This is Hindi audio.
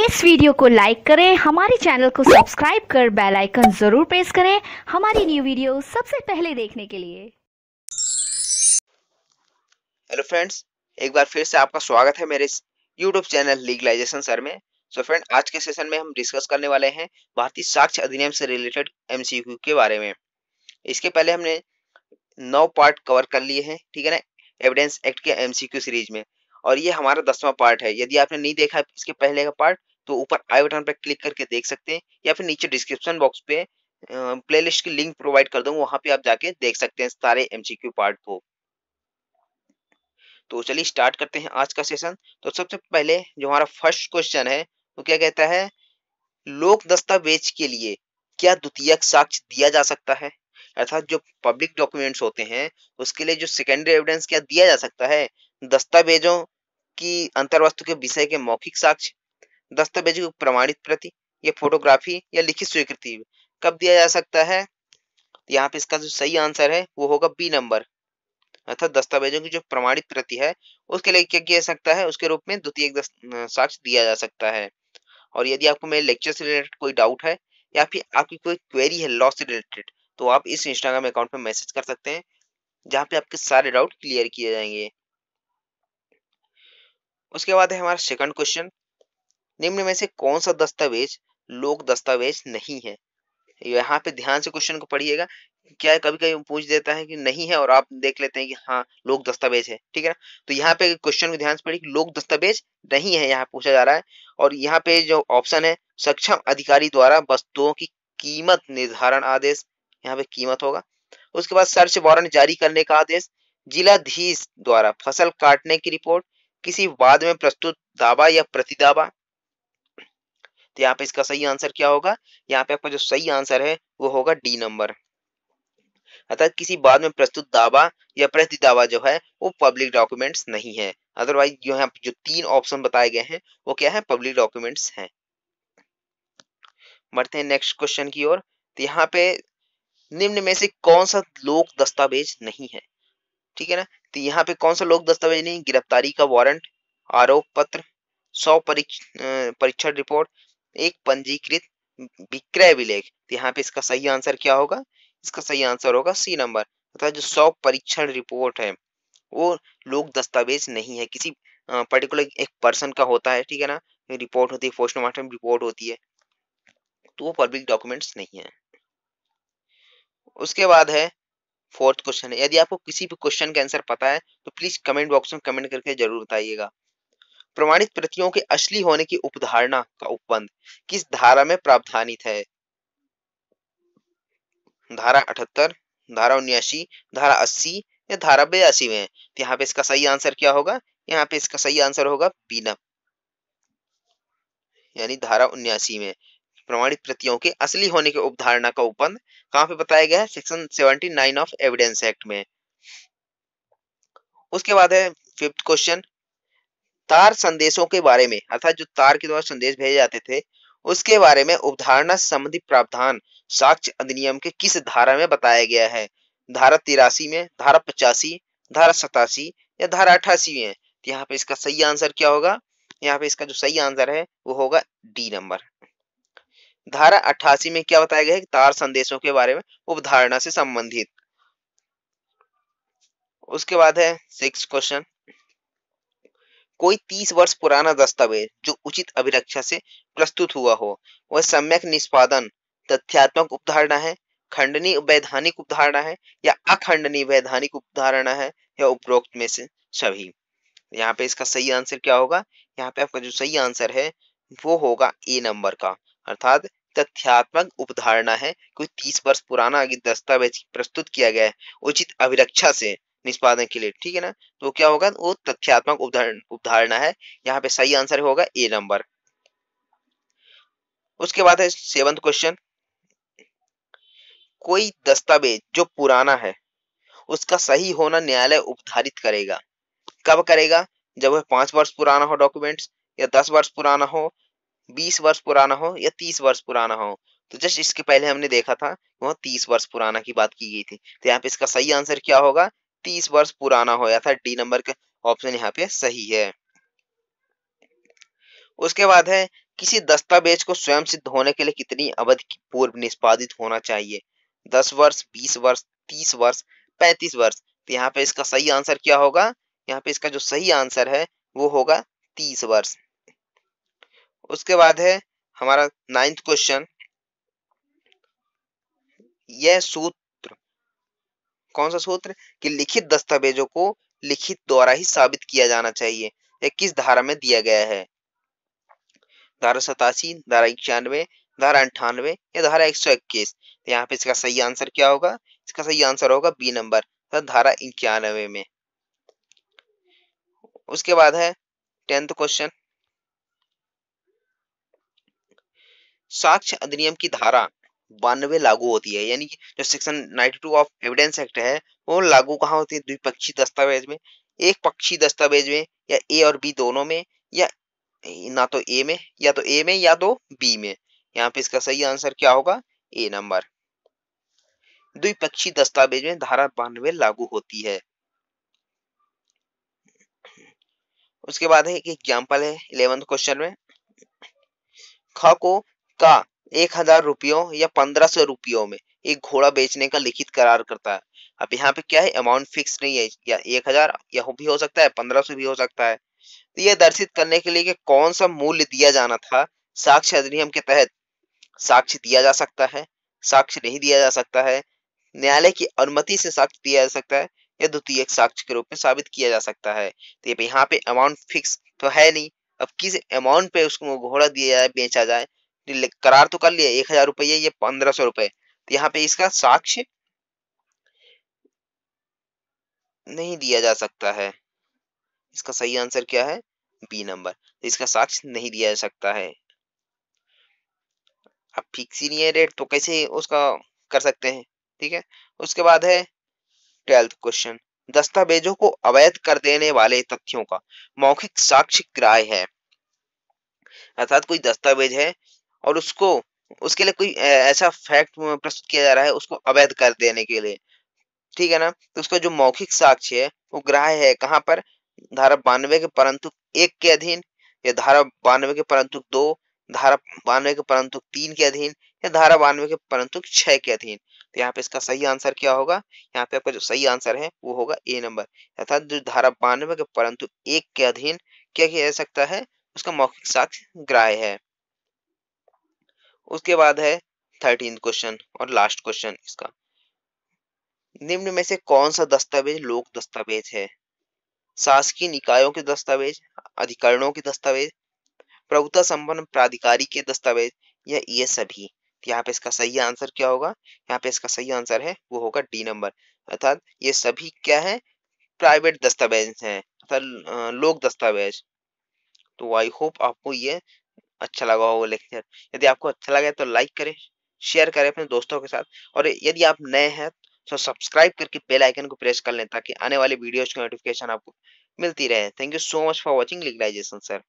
इस वीडियो को लाइक करें, हमारे चैनल को सब्सक्राइब कर बेल आइकन ज़रूर प्रेस करें हमारी न्यू वीडियो सबसे पहले देखने के लिए। हेलो फ्रेंड्स एक बार फिर से आपका स्वागत है मेरे यूट्यूब चैनल लीगलाइजेशन सर में। सो फ्रेंड आज के सेशन में हम डिस्कस करने वाले हैं भारतीय साक्ष्य अधिनियम से रिलेटेड एमसीक्यू के बारे में। इसके पहले हमने नौ पार्ट कवर कर लिए हैं, ठीक है ना? एविडेंस एक्ट के एमसीक्यू सीरीज़ में। और ये हमारा दसवां पार्ट है। यदि आपने नहीं देखा, इसके पहले का पार्ट तो ऊपर आई बटन पर क्लिक करके देख सकते हैं, या फिर नीचे डिस्क्रिप्शन बॉक्स पे प्लेलिस्ट की लिंक प्रोवाइड कर दूँगा, वहाँ पे आप जाके देख सकते हैं सारे एमसीक्यू पार्ट को। तो चलिए स्टार्ट करते हैं आज का सेशन तो सबसे पहले जो हमारा फ़र्स्ट क्वेश्चन है, वो क्या कहता है? लोक दस्तावेज़ के लिए क्या द्वितीयक साक्ष्य दिया जा सकता है? अर्थात जो पब्लिक डॉक्यूमेंट्स होते हैं, उसके लिए जो सेकेंडरी एविडेंस क्या दिया जा सकता है? दस्तावेजों की अंतर्वस्तु के विषय के मौखिक साक्ष्य दस्तावेजों की प्रमाणित प्रति या फोटोग्राफी या लिखित स्वीकृति कब दिया जा सकता है? यहाँ पे इसका जो सही आंसर है, वो होगा बी नंबर अर्थात दस्तावेजों की जो प्रमाणित प्रति है, उसके लिए क्या किया सकता है? उसके रूप में द्वितीय साक्ष्य दिया जा सकता है। और यदि आपको मेरे लेक्चर से रिलेटेड कोई डाउट है, या फिर आपकी कोई क्वेरी है लॉ से रिलेटेड तो आप इस इंस्टाग्राम अकाउंट में मैसेज कर सकते हैं, जहाँ पे आपके सारे डाउट क्लियर किए जाएँगे। उसके बाद है हमारा सेकंड क्वेश्चन निम्न में से कौन सा दस्तावेज़, लोक दस्तावेज़ नहीं है? यहाँ पे ध्यान से क्वेश्चन को पढ़िएगा। क्या कभी कभी पूछ देता है कि नहीं है और आप देख लेते हैं कि हाँ लोक दस्तावेज़ है, ठीक है ना? तो यहाँ पे क्वेश्चन को ध्यान से पढ़िए लोक दस्तावेज़ नहीं है, यहाँ पूछा जा रहा है। और यहाँ पे जो ऑप्शन है, सक्षम अधिकारी द्वारा वस्तुओं की कीमत निर्धारण आदेश, यहाँ पे कीमत होगा। उसके बाद सर्च वारंट जारी करने का आदेश, जिलाधीश द्वारा फ़सल काटने की रिपोर्ट, किसी वाद में प्रस्तुत दावा या प्रतिदावा तो यहाँ पे इसका सही आंसर क्या होगा? यहाँ पे आपका जो सही आंसर है, वो होगा डी नंबर अर्थात किसी बाद में प्रस्तुत दावा या प्रति दावा जो है, वो पब्लिक डॉक्यूमेंट्स नहीं है. अदरवाइज़ जो है जो तीन ऑप्शन बताए गए हैं, वो क्या है? पब्लिक डॉक्यूमेंट्स हैं. बढ़ते हैं नेक्स्ट क्वेश्चन की ओर. तो यहाँ पे निम्न में से कौन सा लोक दस्तावेज़ नहीं है? ठीक है ना? तो यहाँ पे कौन सा लोक दस्तावेज़ नहीं? गिरफ्तारी का वारंट आरोप पत्र, सौ परीक्षण रिपोर्ट एक पंजीकृत विक्रय विलेख। तो यहाँ पे इसका सही आंसर क्या होगा? इसका सही आंसर होगा सी नंबर। अर्थात जो सौ परीक्षण रिपोर्ट है, वो लोक दस्तावेज़ नहीं है। किसी पर्टिकुलर एक पर्सन का होता है, ठीक है ना? रिपोर्ट होती है पोस्टमार्टम रिपोर्ट होती है तो वो पब्लिक डॉक्यूमेंट्स नहीं है। उसके बाद है फोर्थ क्वेश्चन है यदि आपको किसी भी क्वेश्चन का आंसर पता है तो प्लीज़ कमेंट बॉक्स में कमेंट करके ज़रूर बताइएगा। प्रमाणित प्रतियों के असली होने की उपधारणा का उपबंध किस धारा में प्रावधानित है? धारा अठहत्तर, धारा उन्यासी, धारा अस्सी या धारा बयासी में तो यहाँ पे इसका सही आंसर क्या होगा? यहाँ पे इसका सही आंसर होगा बीना यानी धारा उन्यासी में प्रमाणित प्रतियों के असली होने के उपधारणा का उपबंध कहाँ पे बताया गया है? सेक्शन 79 ऑफ़ एविडेंस एक्ट में। उसके बाद है फिफ्थ क्वेश्चन तार संदेशों के बारे में, अर्थात जो तार के द्वारा संदेश भेजे जाते थे, उसके बारे में उपधारणा संबंधी प्रावधान साक्ष्य अधिनियम के किस धारा में बताया गया है? धारा तिरासी में, धारा पचासी, धारा सतासी या धारा अठासी में? तो यहाँ पे इसका सही आंसर क्या होगा? यहाँ पे इसका जो सही आंसर है, वो होगा डी नंबर। धारा अट्ठासी में क्या बताया गया है तार संदेशों के बारे में उपधारणा से संबंधित। उसके बाद है सिक्स क्वेश्चन कोई तीस वर्ष पुराना दस्तावेज़ जो उचित अभिरक्षा से प्रस्तुत हुआ हो, वह सम्यक निष्पादन, तथ्यात्मक उपधारणा है, खंडनीय वैधानिक उपधारणा है या अखंडनी वैधानिक उपधारणा है, या उपरोक्त में से सभी। यहाँ पे इसका सही आंसर क्या होगा? यहाँ पे आपका जो सही आंसर है, वो होगा ए नंबर का। अर्थात तथ्यात्मक उपधारणा है, कोई तीस वर्ष पुराना दस्तावेज़ प्रस्तुत किया गया है, उचित अभिरक्षा से निष्पादन के लिए, ठीक है ना? तो क्या होगा? वो तथ्यात्मक उपधारणा है। यहाँ पे सही आंसर होगा ए नंबर। उसके बाद है सेवंथ क्वेश्चन। कोई दस्तावेज़ जो पुराना है, उसका सही होना न्यायालय उपधारित करेगा। कब करेगा? जब वह पाँच वर्ष पुराना हो डॉक्यूमेंट्स, या दस वर्ष पुराना हो, बीस वर्ष पुराना हो, या तीस वर्ष पुराना हो। तो जस्ट इसके पहले हमने देखा था वह तीस वर्ष पुराना की बात की गई थी। तो यहाँ पे इसका सही आंसर क्या होगा? तीस वर्ष पुराना हो या था डी नंबर का ऑप्शन यहाँ पे सही है। उसके बाद है, किसी दस्तावेज़ को स्वयं सिद्ध होने के लिए कितनी अवधि पूर्व निष्पादित होना चाहिए? दस वर्ष, बीस वर्ष, तीस वर्ष, पैंतीस वर्ष? तो यहाँ पे इसका सही आंसर क्या होगा? यहाँ पे इसका जो सही आंसर है, वो होगा तीस वर्ष। उसके बाद है, हमारा नाइन्थ क्वेश्चन। यह सूत्र कौन सा सूत्र? कि लिखित दस्तावेजों को लिखित द्वारा ही साबित किया जाना चाहिए। यह किस धारा में दिया गया है? धारा सतासी, धारा इक्यानवे, धारा अंठानवे या धारा एक सौ इक्कीस? तो यहाँ पे इसका सही आंसर क्या होगा? इसका सही आंसर होगा बी नंबर तो धारा इक्यानवे में। उसके बाद है टेंथ क्वेश्चन। साक्ष्य अधिनियम की धारा बानवे लागू होती है। यानी कि जो सेक्शन 92 ऑफ़ एविडेंस एक्ट है, वो लागू कहाँ होती है? द्विपक्षीय दस्तावेज़ में। एक पक्षी दस्तावेज़ में, या ए और बी दोनों में, या ना तो ए में, या तो ए में, या तो बी में। यहाँ पे इसका सही आंसर क्या होगा? ए नंबर द्विपक्षीय दस्तावेज़ में धारा बानवे लागू होती है। उसके बाद है एक एग्ज़ाम्पल है इलेवंथ क्वेश्चन में। ख को का एक हज़ार रुपयों या पंद्रह सौ रुपयों में एक घोड़ा बेचने का लिखित करार करता है। अब यहाँ पे क्या है? अमाउंट फिक्स नहीं है। या एक हज़ार या भी हो सकता है, पंद्रह सौ भी हो सकता है। तो यह दर्शित करने के लिए कि कौन सा मूल्य दिया जाना था साक्ष्य अधिनियम के तहत। साक्ष्य दिया जा सकता है, साक्ष्य नहीं दिया जा सकता है। न्यायालय की अनुमति से साक्ष्य दिया जा सकता है या द्वितीय साक्ष्य के रूप में साबित किया जा सकता है। तो यहाँ पे अमाउंट फिक्स तो है नहीं। अब किस अमाउंट पे उसको घोड़ा दिया जाए, बेचा जाए करार तो कर लिया, एक हज़ार रुपये, ये पंद्रह सौ रुपए तो यहाँ पे इसका साक्ष्य नहीं दिया जा सकता है। इसका सही आंसर क्या है? B number. तो इसका साक्ष्य नहीं दिया जा सकता है। अब फिक्स ही नहीं है रेट तो कैसे उसका कर सकते हैं? ठीक है? उसके बाद है ट्वेल्थ क्वेश्चन दस्तावेजों को अवैध कर देने वाले तथ्यों का मौखिक साक्ष्य ग्राह्य है। अर्थात कोई दस्तावेज़ है और उसको, उसके लिए कोई ऐसा फैक्ट प्रस्तुत किया जा रहा है, उसको अवैध कर देने के लिए। ठीक है ना? तो उसका जो मौखिक साक्ष्य है, वो ग्राह्य है कहाँ पर? धारा बानवे के परंतु एक के अधीन, या धारा बानवे के परंतु दो, धारा बानवे के परंतु तीन के अधीन, या धारा बानवे के परंतु छह के अधीन। तो यहाँ पे इसका सही आंसर क्या होगा? यहाँ पे आपका जो सही आंसर है, वो होगा ए नंबर। अर्थात जो धारा बानवे के परंतु एक के अधीन, क्या किया जा सकता है? उसका मौखिक साक्ष्य ग्राह्य है। उसके बाद है थर्टीन क्वेश्चन और लास्ट क्वेश्चन इसका। निम्न में से कौन सा दस्तावेज़ लोक दस्तावेज़ है? शासकीय निकायों के दस्तावेज़, अधिकरणों के दस्तावेज़, प्रभुता संपन्न प्राधिकारी के दस्तावेज़ या ये सभी? यहाँ पे इसका सही आंसर क्या होगा? यहाँ पे इसका सही आंसर है, वो होगा डी नंबर अर्थात ये सभी क्या है? प्राइवेट दस्तावेज़ हैं, अर्थात लोक दस्तावेज़। तो आई होप आपको ये अच्छा लगा हो वो लेक्चर। यदि आपको अच्छा लगे तो लाइक करें, शेयर करें अपने दोस्तों के साथ और यदि आप नए हैं तो सब्सक्राइब करके बेल आइकन को प्रेस कर लें ताकि आने वाले वीडियोज़ की नोटिफिकेशन आपको मिलती रहे। Thank you so much for watching legalization, sir.